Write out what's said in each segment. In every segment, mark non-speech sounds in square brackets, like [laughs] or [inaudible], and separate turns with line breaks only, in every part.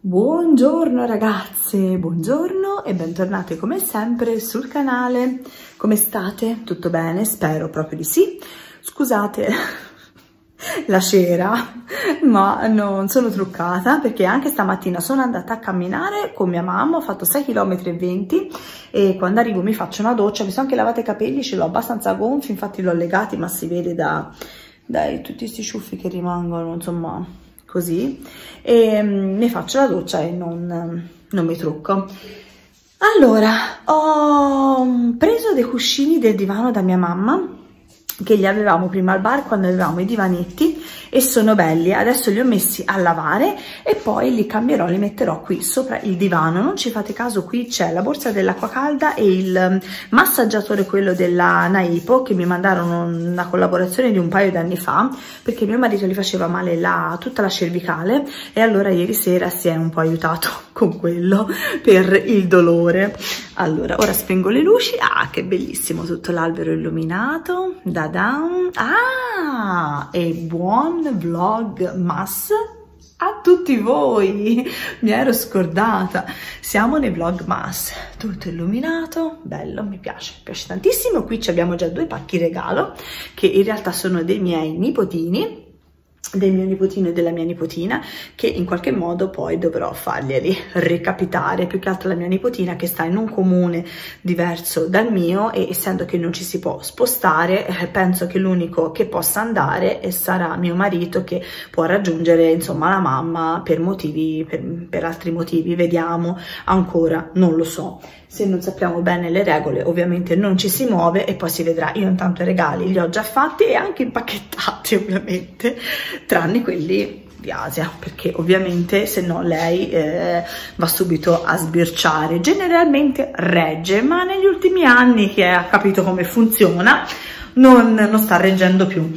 Buongiorno ragazze, buongiorno e bentornate come sempre sul canale. Come state? Tutto bene? Spero proprio di sì. Scusate [laughs] la cera, ma non sono truccata perché anche stamattina sono andata a camminare con mia mamma, ho fatto 6 km e 20 e quando arrivo mi faccio una doccia, mi sono anche lavata i capelli, ce l'ho abbastanza gonfi, infatti l'ho legati ma si vede da, dai tutti questi ciuffi che rimangono, insomma così e mi faccio la doccia e non, non mi trucco. Allora, ho preso dei cuscini del divano da mia mamma che li avevamo prima al bar quando avevamo i divanetti e sono belli. Adesso li ho messi a lavare e poi li cambierò li metterò qui sopra il divano. Non ci fate caso qui c'è la borsa dell'acqua calda e il massaggiatore quello della Naipo che mi mandarono una collaborazione di un paio di anni fa perché mio marito gli faceva male la, tutta la cervicale e allora ieri sera si è un po' aiutato [laughs] con quello per il dolore. Allora ora spengo le luci. Ah che bellissimo tutto l'albero illuminato. Da down ah e buon vlog mass a tutti voi. Mi ero scordata. Siamo nei vlog mass tutto illuminato bello mi piace mi piace tantissimo. Qui abbiamo già due pacchi regalo che in realtà sono dei miei nipotini del mio nipotino e della mia nipotina che in qualche modo poi dovrò farglieli recapitare più che altro la mia nipotina che sta in un comune diverso dal mio e essendo che non ci si può spostare eh, penso che l'unico che possa andare sarà mio marito che può raggiungere insomma la mamma per motivi per, per altri motivi vediamo. Ancora non lo so. Se non sappiamo bene le regole ovviamente non ci si muove e poi si vedrà. Io intanto i regali li ho già fatti e anche impacchettati ovviamente tranne quelli di Asia perché ovviamente se no lei eh, va subito a sbirciare. Generalmente regge ma negli ultimi anni che ha capito come funziona non, non sta reggendo più.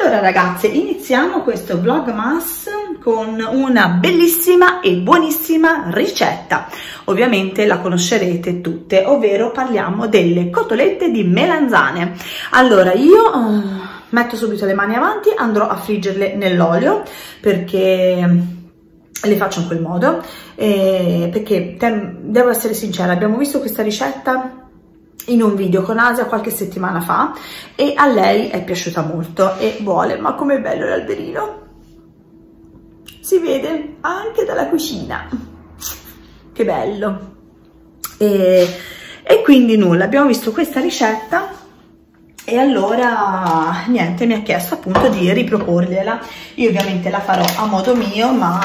Allora ragazze iniziamo questo vlogmas con una bellissima e buonissima ricetta. Ovviamente la conoscerete tutte ovvero parliamo delle cotolette di melanzane. Allora io uh, metto subito le mani avanti andrò a friggerle nell'olio perché le faccio in quel modo. Eh, perché devo essere sincera abbiamo visto questa ricetta in un video con Asia qualche settimana fa e a lei è piaciuta molto e vuole ma com'è bello l'alberino? Si vede anche dalla cucina. Che bello. E, e quindi nulla abbiamo visto questa ricetta e allora niente mi ha chiesto appunto di riproporgliela. Io ovviamente la farò a modo mio ma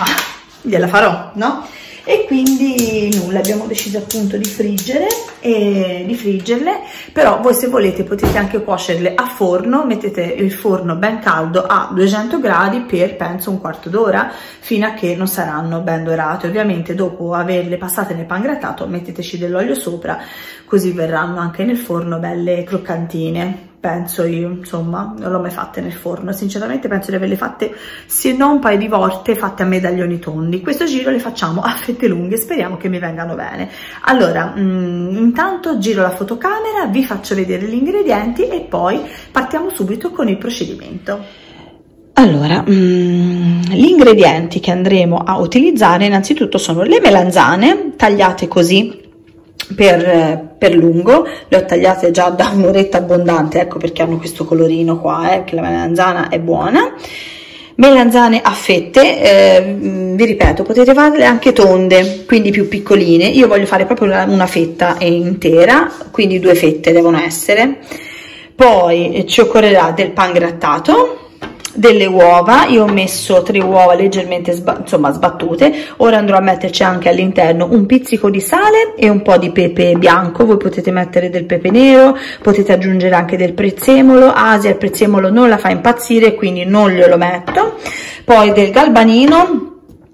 gliela farò no? E quindi nulla abbiamo deciso appunto di friggere e di friggerle. Però voi se volete potete anche cuocerle a forno. Mettete il forno ben caldo a 200 gradi per penso un quarto d'ora fino a che non saranno ben dorate. Ovviamente dopo averle passate nel pangrattato metteteci dell'olio sopra così verranno anche nel forno belle croccantine penso io, insomma, non l'ho mai fatte nel forno, sinceramente penso di averle fatte se non un paio di volte fatte a medaglioni tondi, questo giro le facciamo a fette lunghe, speriamo che mi vengano bene. Allora, mh, mm, intanto giro la fotocamera, vi faccio vedere gli ingredienti e poi partiamo subito con il procedimento. Allora, mm, gli ingredienti che andremo a utilizzare innanzitutto sono le melanzane tagliate così per, per, lungo, le ho tagliate già da un'oretta abbondante, ecco perché hanno questo colorino qua, eh, che la melanzana è buona. Melanzane a fette, eh, vi ripeto, potete farle anche tonde, quindi più piccoline. Io voglio fare proprio una, una fetta intera, quindi due fette devono essere. Poi ci occorrerà del pan grattato, delle uova. Io ho messo tre uova leggermente sba insomma sbattute. Ora andrò a metterci anche all'interno un pizzico di sale e un po' di pepe bianco. Voi potete mettere del pepe nero potete aggiungere anche del prezzemolo. Asia il prezzemolo non la fa impazzire quindi non glielo metto. Poi del galbanino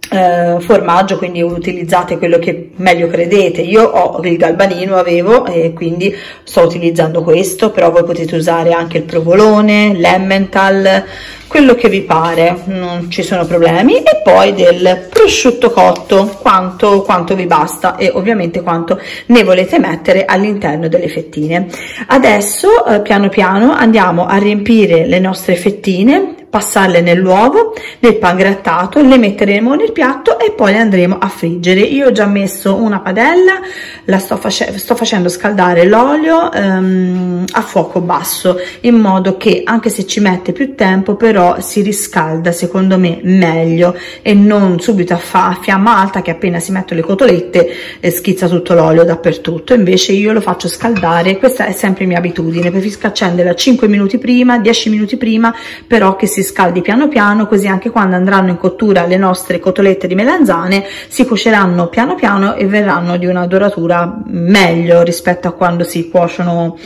eh, formaggio quindi utilizzate quello che meglio credete. Io ho il galbanino avevo e quindi sto utilizzando questo però voi potete usare anche il provolone l'emmental quello che vi pare non ci sono problemi e poi del prosciutto cotto quanto, quanto vi basta e ovviamente quanto ne volete mettere all'interno delle fettine. Adesso eh, piano piano andiamo a riempire le nostre fettine passarle nell'uovo, nel pangrattato, le metteremo nel piatto e poi le andremo a friggere. Io ho già messo una padella, la sto, face sto facendo scaldare l'olio ehm, a fuoco basso in modo che anche se ci mette più tempo però si riscalda secondo me meglio e non subito a, a fiamma alta che appena si mettono le cotolette eh, schizza tutto l'olio dappertutto invece io lo faccio scaldare questa è sempre mia abitudine preferisco accenderla 5 minuti prima 10 minuti prima però che si scaldi piano piano così anche quando andranno in cottura le nostre cotolette di melanzane si cuoceranno piano piano e verranno di una doratura meglio rispetto a quando si cuociono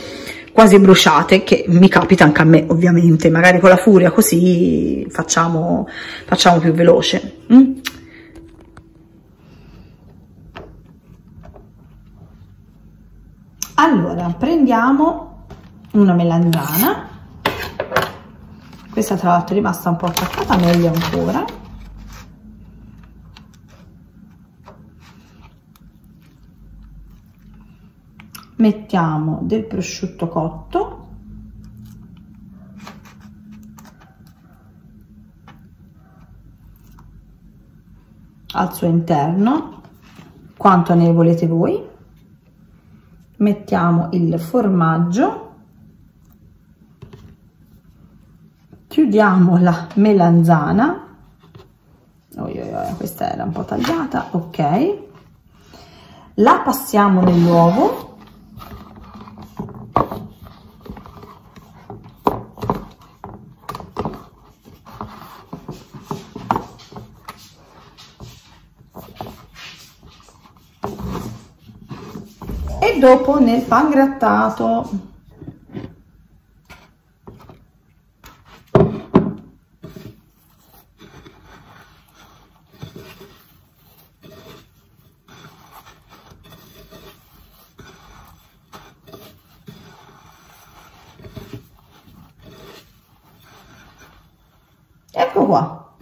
quasi bruciate che mi capita anche a me ovviamente magari con la furia così facciamo facciamo più veloce mm? allora prendiamo una melanzana questa tra l'altro è rimasta un po' attaccata meglio ancora. Mettiamo del prosciutto cotto. Al suo interno quanto ne volete voi. Mettiamo il formaggio chiudiamo la melanzana. Oh, oh, questa era un po' tagliata ok. La passiamo nell'uovo. E dopo nel pangrattato Ecco qua.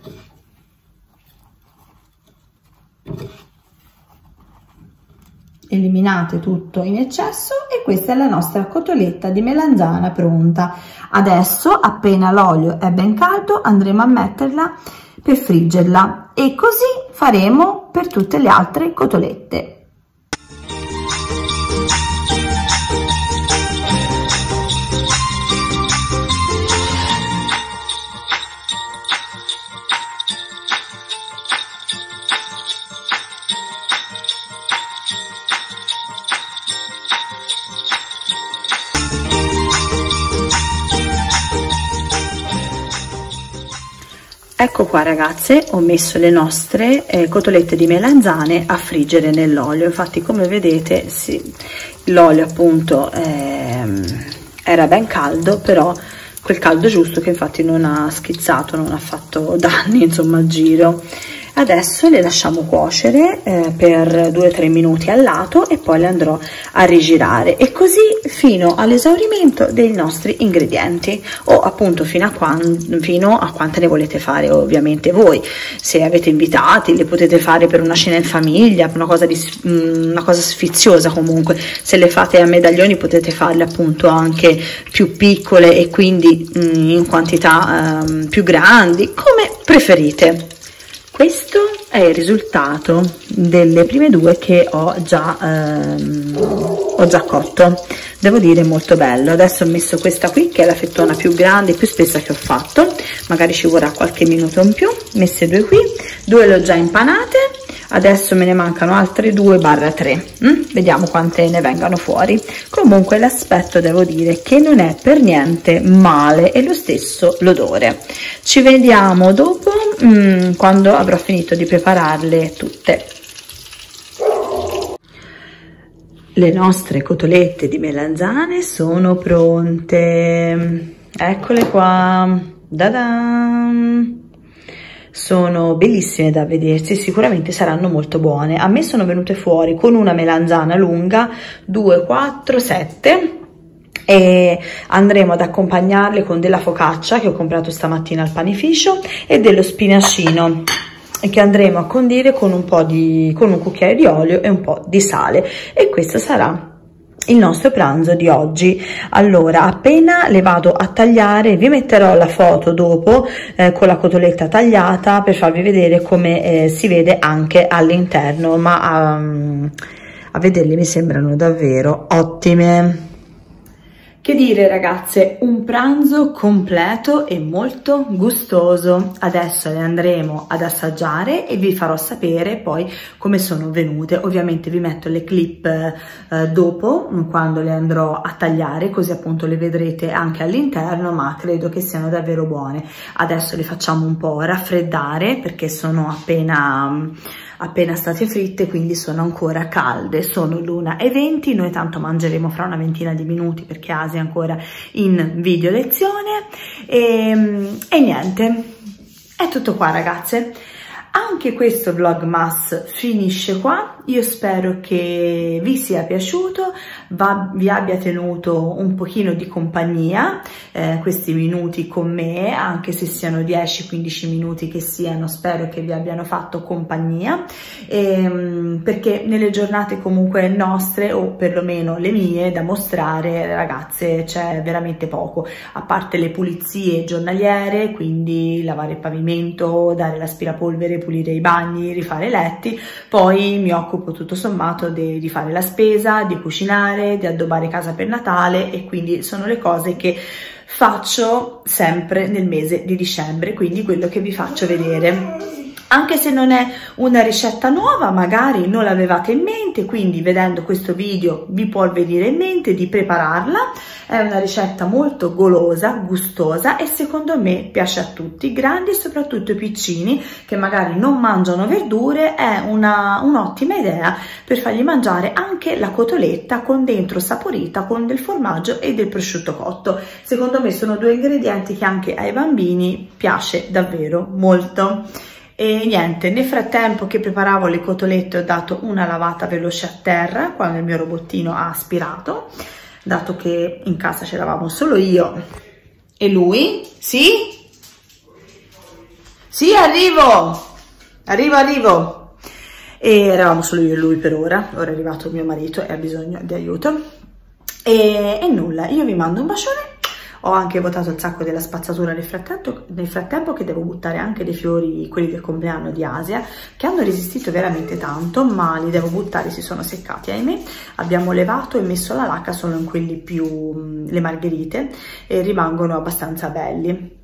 Eliminate tutto in eccesso e questa è la nostra cotoletta di melanzana pronta. Adesso, appena l'olio è ben caldo, andremo a metterla per friggerla e così faremo per tutte le altre cotolette. Ecco qua ragazze, ho messo le nostre eh, cotolette di melanzane a friggere nell'olio, infatti come vedete sì, l'olio appunto eh, era ben caldo, però quel caldo giusto che infatti non ha schizzato, non ha fatto [laughs] danni insomma al giro adesso le lasciamo cuocere eh, per 2-3 minuti al lato e poi le andrò a rigirare. E così fino all'esaurimento dei nostri ingredienti. O appunto fino a, quando, fino a quante ne volete fare ovviamente voi. Se avete invitati le potete fare per una cena in famiglia una cosa, di, mm, una cosa sfiziosa comunque. Se le fate a medaglioni potete farle appunto anche più piccole e quindi mm, in quantità um, più grandi come preferite questo è il risultato delle prime due che ho già, ehm, ho già cotto. Devo dire molto bello. Adesso ho messo questa qui che è la fettona più grande e più spessa che ho fatto. Magari ci vorrà qualche minuto in più. Messe due qui. Due le ho già impanate adesso me ne mancano altre 2 barra 3 mm? vediamo quante ne vengano fuori. Comunque l'aspetto devo dire che non è per niente male e lo stesso l'odore. Ci vediamo dopo mm, quando avrò finito di prepararle tutte. Le nostre cotolette di melanzane sono pronte. Eccole qua. Da, -da sono bellissime da vedersi sicuramente saranno molto buone. A me sono venute fuori con una melanzana lunga 2 4 7 e andremo ad accompagnarle con della focaccia che ho comprato stamattina al panificio e dello spinacino che andremo a condire con un po' di con un cucchiaio di olio e un po' di sale. E questo sarà il nostro pranzo di oggi. Allora appena le vado a tagliare vi metterò la foto dopo eh, con la cotoletta tagliata per farvi vedere come eh, si vede anche all'interno ma um, a vederli mi sembrano davvero ottime che dire ragazze, un pranzo completo e molto gustoso. Adesso le andremo ad assaggiare e vi farò sapere poi come sono venute. Ovviamente vi metto le clip eh, dopo, quando le andrò a tagliare, così appunto le vedrete anche all'interno, ma credo che siano davvero buone. Adesso le facciamo un po' raffreddare perché sono appena appena state fritte, quindi sono ancora calde, sono l'una e 20, noi tanto mangeremo fra una ventina di minuti perché Asia è ancora in video lezione e, e niente, è tutto qua ragazze. Anche questo vlogmas finisce qua, io spero che vi sia piaciuto, va, vi abbia tenuto un pochino di compagnia eh, questi minuti con me, anche se siano 10-15 minuti che siano, spero che vi abbiano fatto compagnia, ehm, perché nelle giornate comunque nostre, o perlomeno le mie, da mostrare, ragazze, c'è veramente poco, a parte le pulizie giornaliere, quindi lavare il pavimento, dare l'aspirapolvere, pulire i bagni, rifare i letti, poi mi occupo tutto sommato di, di fare la spesa, di cucinare, di addobbare casa per Natale e quindi sono le cose che faccio sempre nel mese di dicembre, quindi quello che vi faccio vedere anche se non è una ricetta nuova, magari non l'avevate in mente, quindi vedendo questo video vi può venire in mente di prepararla. È una ricetta molto golosa, gustosa e secondo me piace a tutti, grandi e soprattutto piccini che magari non mangiano verdure, è un'ottima un idea per fargli mangiare anche la cotoletta con dentro saporita con del formaggio e del prosciutto cotto. Secondo me sono due ingredienti che anche ai bambini piace davvero molto. E niente, nel frattempo che preparavo le cotolette ho dato una lavata veloce a terra quando il mio robottino ha aspirato, dato che in casa c'eravamo solo io e lui. Sì? Sì, arrivo! Arrivo, arrivo! E eravamo solo io e lui per ora, ora è arrivato mio marito e ha bisogno di aiuto. E, e nulla, io vi mando un bacione ho anche votato il sacco della spazzatura nel frattempo, nel frattempo che devo buttare anche dei fiori, quelli del compleanno di Asia, che hanno resistito veramente tanto, ma li devo buttare, si sono seccati, ahimè. Abbiamo levato e messo la lacca solo in quelli più, le margherite, e rimangono abbastanza belli.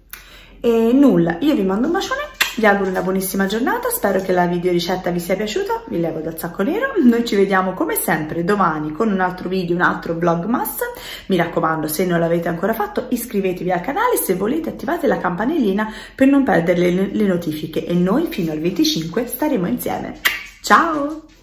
E nulla, io vi mando un bacione vi auguro una buonissima giornata, spero che la video ricetta vi sia piaciuta, vi levo dal sacco nero, noi ci vediamo come sempre domani con un altro video, un altro vlogmas, mi raccomando se non l'avete ancora fatto iscrivetevi al canale, se volete attivate la campanellina per non perdere le, le notifiche e noi fino al 25 staremo insieme. Ciao!